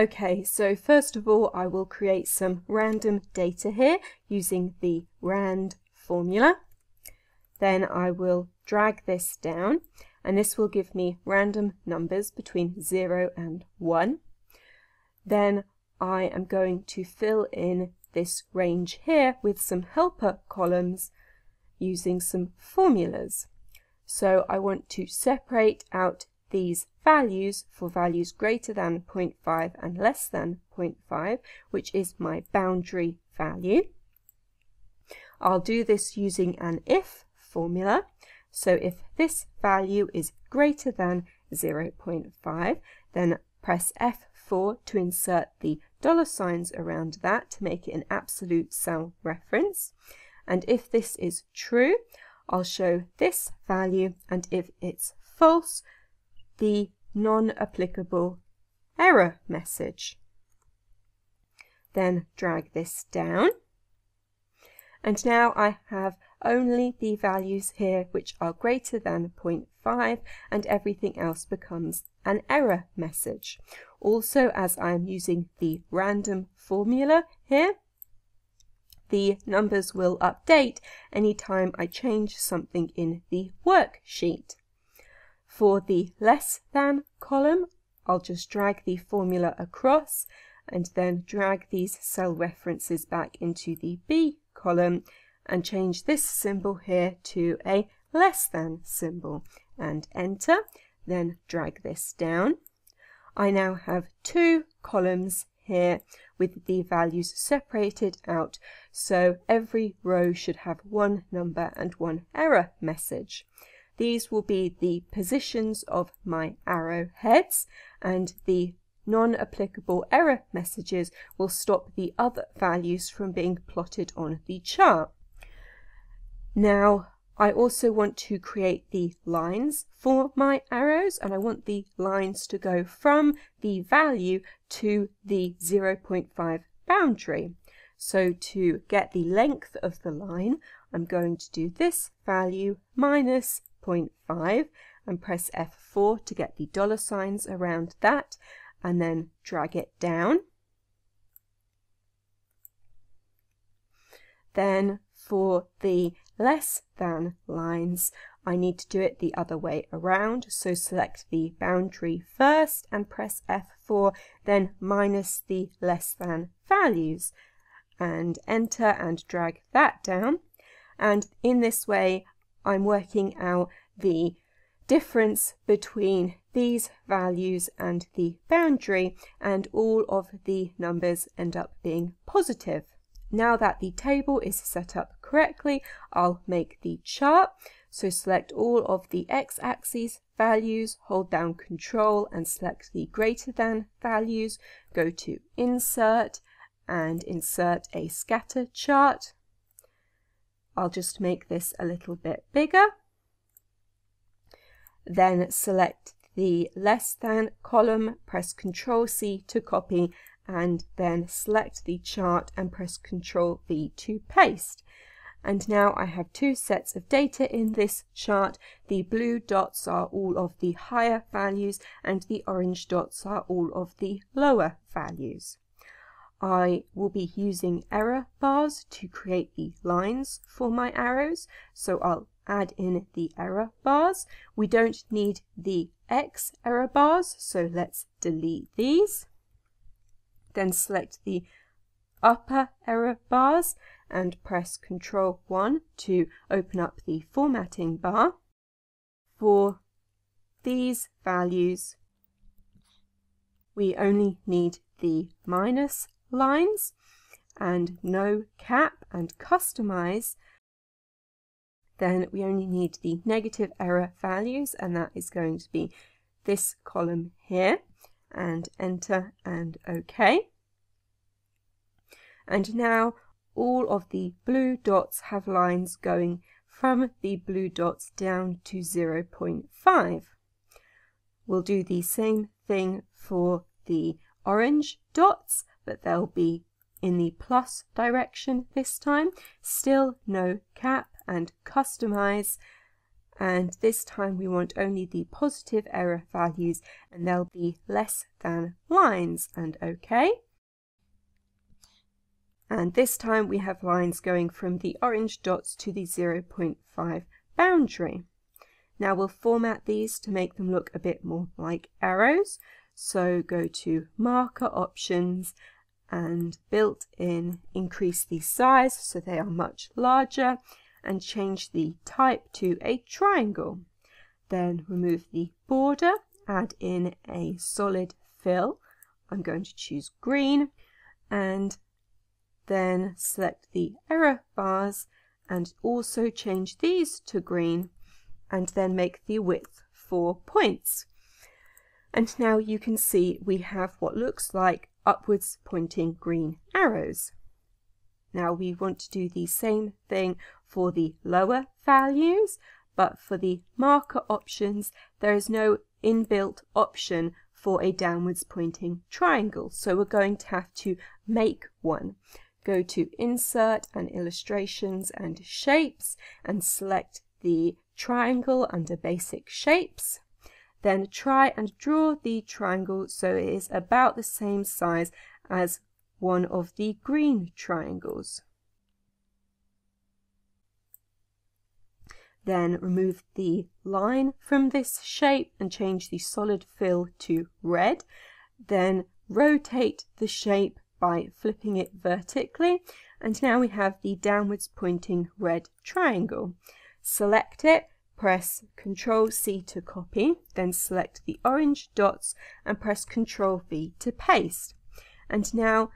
Okay, so first of all, I will create some random data here using the RAND formula. Then I will drag this down and this will give me random numbers between 0 and 1. Then I am going to fill in this range here with some helper columns using some formulas. So I want to separate out these values for values greater than 0.5 and less than 0.5, which is my boundary value. I'll do this using an if formula. So if this value is greater than 0.5, then press F4 to insert the dollar signs around that to make it an absolute cell reference. And if this is true, I'll show this value, and if it's false, the non-applicable error message. Then drag this down. And now I have only the values here which are greater than 0.5 and everything else becomes an error message. Also, as I am using the random formula here, the numbers will update anytime I change something in the worksheet. For the less than column, I'll just drag the formula across and then drag these cell references back into the B column and change this symbol here to a less than symbol and enter. Then drag this down. I now have two columns here with the values separated out so every row should have one number and one error message. These will be the positions of my arrow heads and the non-applicable error messages will stop the other values from being plotted on the chart. Now I also want to create the lines for my arrows and I want the lines to go from the value to the 0.5 boundary. So to get the length of the line, I'm going to do this value minus 0.5 and press F4 to get the dollar signs around that and then drag it down. Then for the less than lines, I need to do it the other way around. So select the boundary first and press F4, then minus the less than values and enter and drag that down. And in this way, I'm working out the difference between these values and the boundary and all of the numbers end up being positive. Now that the table is set up correctly, I'll make the chart. So select all of the x-axis values, hold down control and select the greater than values, go to insert and insert a scatter chart. I'll just make this a little bit bigger. Then select the less than column, press Ctrl C to copy and then select the chart and press Ctrl V to paste. And now I have two sets of data in this chart. The blue dots are all of the higher values and the orange dots are all of the lower values. I will be using error bars to create the lines for my arrows. So I'll add in the error bars. We don't need the X error bars, so let's delete these. Then select the upper error bars and press Ctrl 1 to open up the formatting bar. For these values, we only need the minus lines and no cap and customize, then we only need the negative error values and that is going to be this column here and enter and OK. And now all of the blue dots have lines going from the blue dots down to 0.5. We'll do the same thing for the orange dots but they'll be in the plus direction this time. Still no cap and customize and this time we want only the positive error values and they'll be less than lines and OK. And this time we have lines going from the orange dots to the 0.5 boundary. Now we'll format these to make them look a bit more like arrows. So go to marker options and built in increase the size so they are much larger and change the type to a triangle. Then remove the border, add in a solid fill. I'm going to choose green and then select the error bars and also change these to green and then make the width four points. And now you can see we have what looks like upwards pointing green arrows. Now we want to do the same thing for the lower values, but for the marker options, there is no inbuilt option for a downwards pointing triangle. So we're going to have to make one. Go to Insert and Illustrations and Shapes and select the triangle under Basic Shapes. Then try and draw the triangle so it is about the same size as one of the green triangles. Then remove the line from this shape and change the solid fill to red. Then rotate the shape by flipping it vertically. And now we have the downwards pointing red triangle. Select it, press Ctrl C to copy, then select the orange dots and press Ctrl V to paste. And now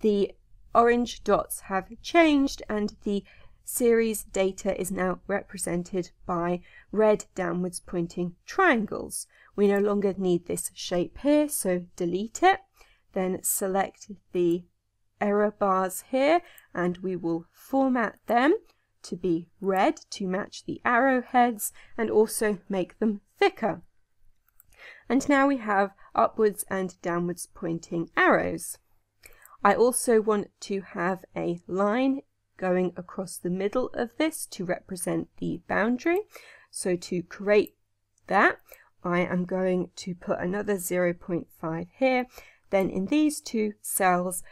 the orange dots have changed and the series data is now represented by red downwards pointing triangles. We no longer need this shape here, so delete it. Then select the error bars here and we will format them to be red to match the arrowheads and also make them thicker. And now we have upwards and downwards pointing arrows. I also want to have a line going across the middle of this to represent the boundary. So to create that, I am going to put another 0.5 here. Then in these two cells,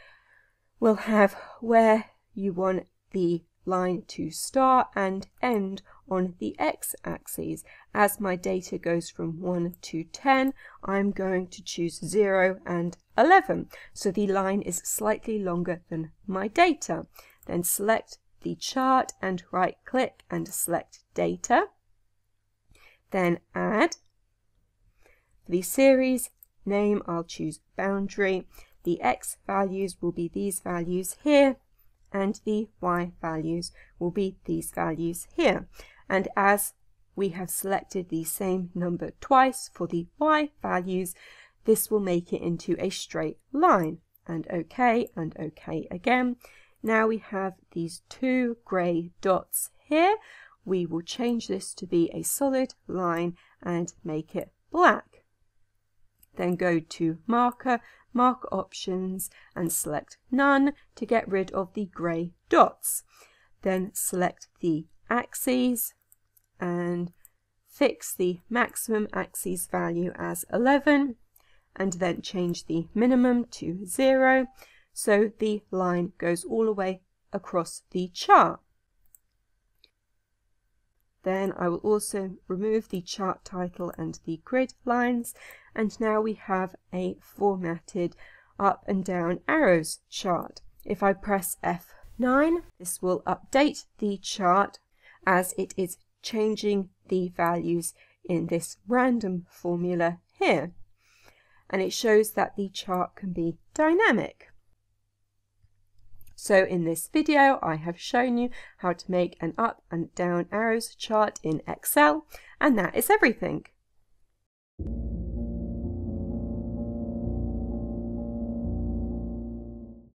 we'll have where you want the line to start and end on the x-axis. As my data goes from 1 to 10, I'm going to choose 0 and 11. So the line is slightly longer than my data. Then select the chart and right click and select data. Then add. For the series name, I'll choose boundary. The x values will be these values here and the y values will be these values here. And as we have selected the same number twice for the y values, this will make it into a straight line. And OK, and OK again. Now we have these two grey dots here. We will change this to be a solid line and make it black. Then go to Marker, Mark Options and select None to get rid of the grey dots. Then select the axes and fix the maximum axis value as 11 and then change the minimum to 0 so the line goes all the way across the chart. Then I will also remove the chart title and the grid lines and now we have a formatted up and down arrows chart. If I press F9 this will update the chart as it is changing the values in this random formula here and it shows that the chart can be dynamic. So in this video I have shown you how to make an up and down arrows chart in Excel and that is everything.